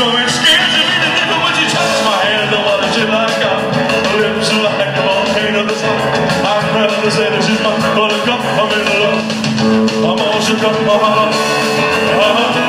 So it scares me to never when you touch my hand. I want you like uh, I'm lips like a volcano that's hot. I'm breathless and it's just my buttercup. I'm in love. I'm all shook up. My heart. I'm